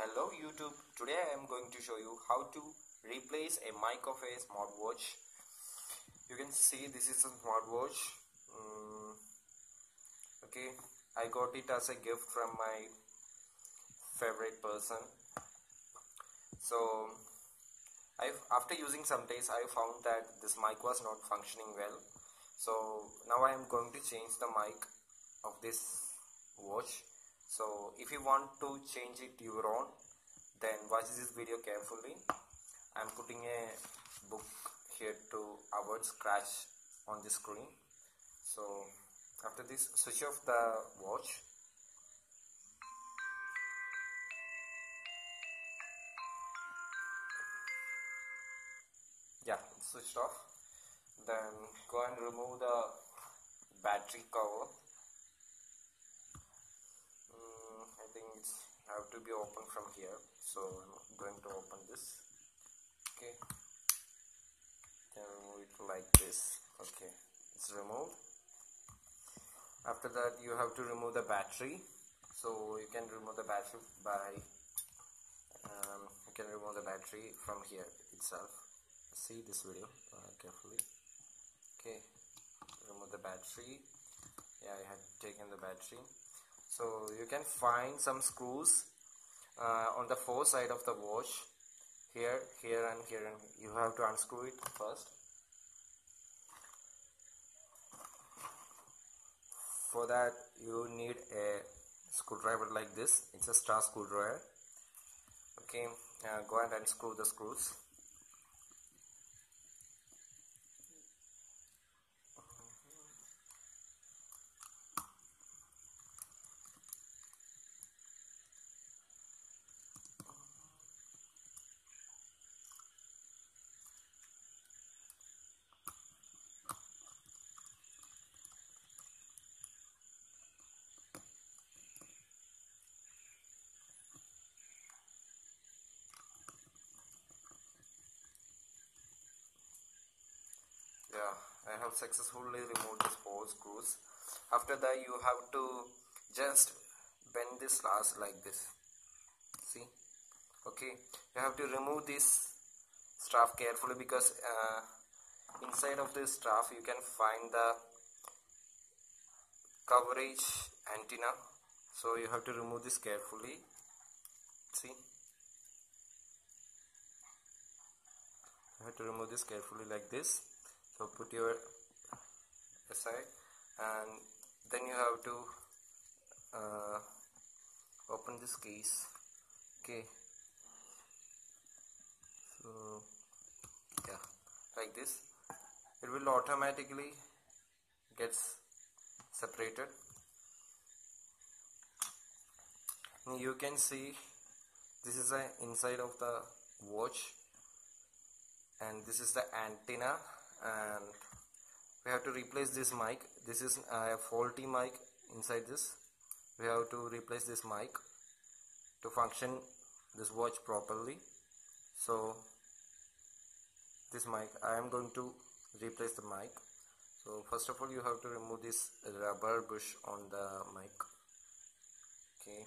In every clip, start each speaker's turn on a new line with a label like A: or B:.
A: Hello YouTube, today I am going to show you how to replace a mic of a smartwatch. You can see this is a smartwatch. Mm, okay, I got it as a gift from my favorite person. So, I after using some days I found that this mic was not functioning well. So now I am going to change the mic of this watch so if you want to change it your own then watch this video carefully. I'm putting a book here to avoid scratch on the screen. So after this switch off the watch. Yeah switched off. Then go and remove the battery cover have to be open from here. So I'm going to open this. Okay. Then remove it like this. Okay. It's removed. After that you have to remove the battery. So you can remove the battery by um, you can remove the battery from here itself. See this video uh, carefully. Okay. Remove the battery. Yeah I had taken the battery so you can find some screws uh, on the four side of the watch here here and here and you have to unscrew it first. For that you need a screwdriver like this. It's a star screwdriver. Okay uh, go and unscrew the screws yeah I have successfully removed the four screws after that you have to just bend this last like this. See? Okay? You have to remove this strap carefully because uh, inside of this strap you can find the coverage antenna. So you have to remove this carefully. See? You have to remove this carefully like this so put your aside and then you have to uh, open this case okay? So yeah like this. It will automatically gets separated. You can see this is the inside of the watch and this is the antenna and we have to replace this mic. This is uh, a faulty mic inside this. We have to replace this mic to function this watch properly. So this mic I am going to replace the mic. So first of all you have to remove this rubber bush on the mic. Okay.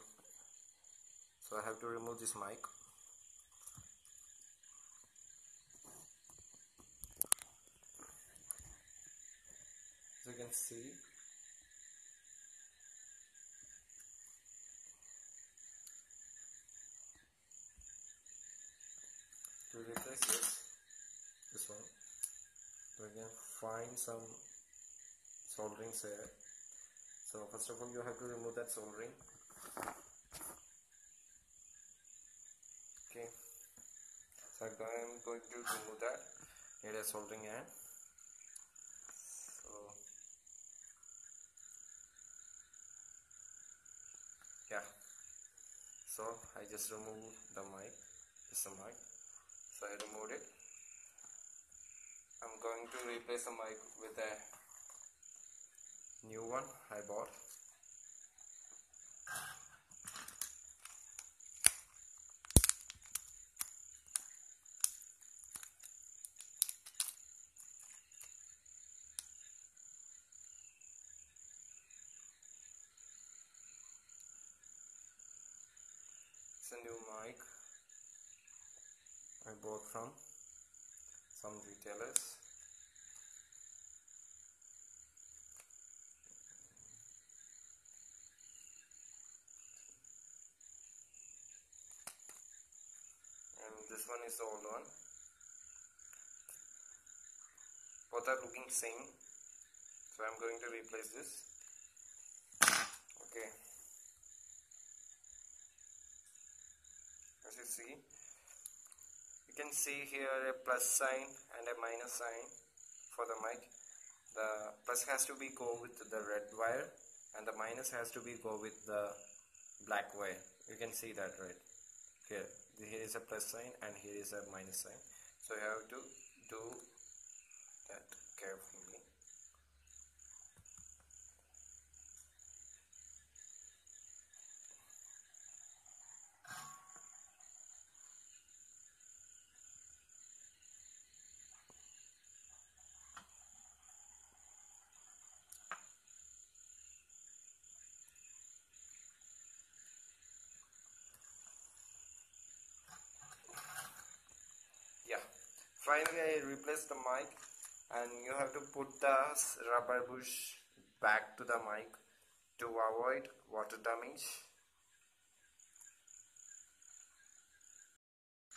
A: So I have to remove this mic can see to replace this this one. We can find some solderings here. So first of all you have to remove that soldering okay. So I am going to remove that. Need a soldering iron yeah so I just removed the mic this the mic. So I removed it. I'm going to replace the mic with a new one I bought a new mic. I bought from some retailers. And this one is the old one. Both are looking same. So I'm going to replace this. Okay as you see. You can see here a plus sign and a minus sign for the mic. The plus has to be go with the red wire and the minus has to be go with the black wire. You can see that right? Here here is a plus sign and here is a minus sign. So you have to do that carefully yeah finally I replaced the mic and you have to put the rubber bush back to the mic to avoid water damage.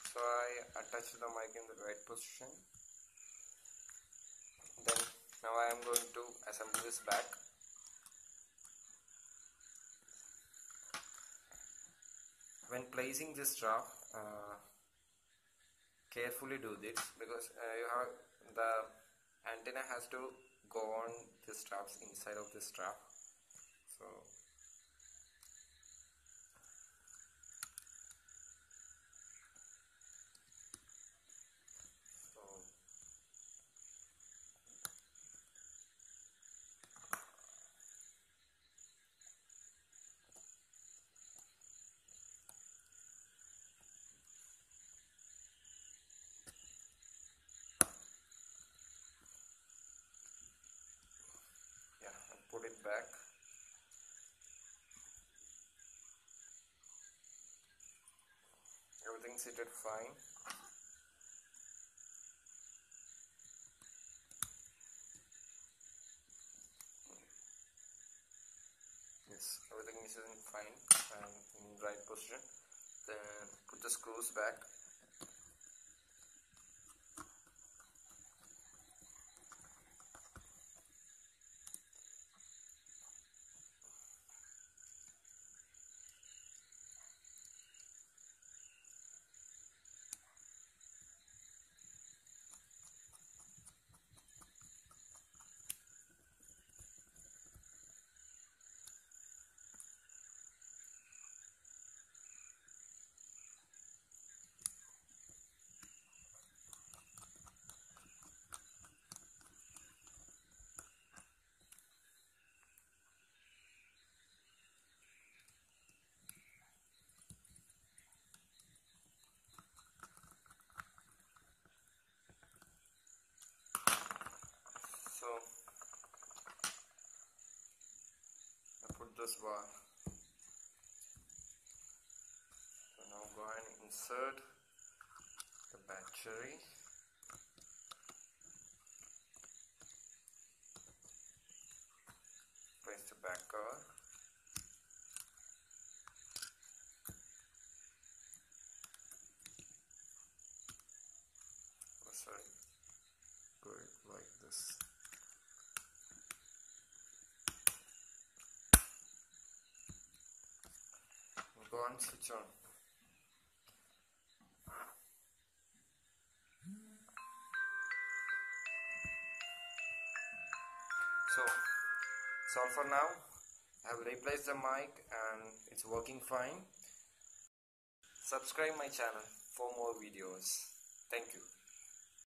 A: So I attach the mic in the right position. Then now I am going to assemble this back. When placing this strap uh, carefully do this because uh, you have the antenna has to go on the straps inside of the strap. So yeah I put it back. Everything seated fine. Yes everything is in fine and in right position. Then put the screws back so I put this bar. So now go and insert the battery. Place the back cover oh sorry go it like this so so for now. I have replaced the mic and it's working fine. Subscribe my channel for more videos. Thank you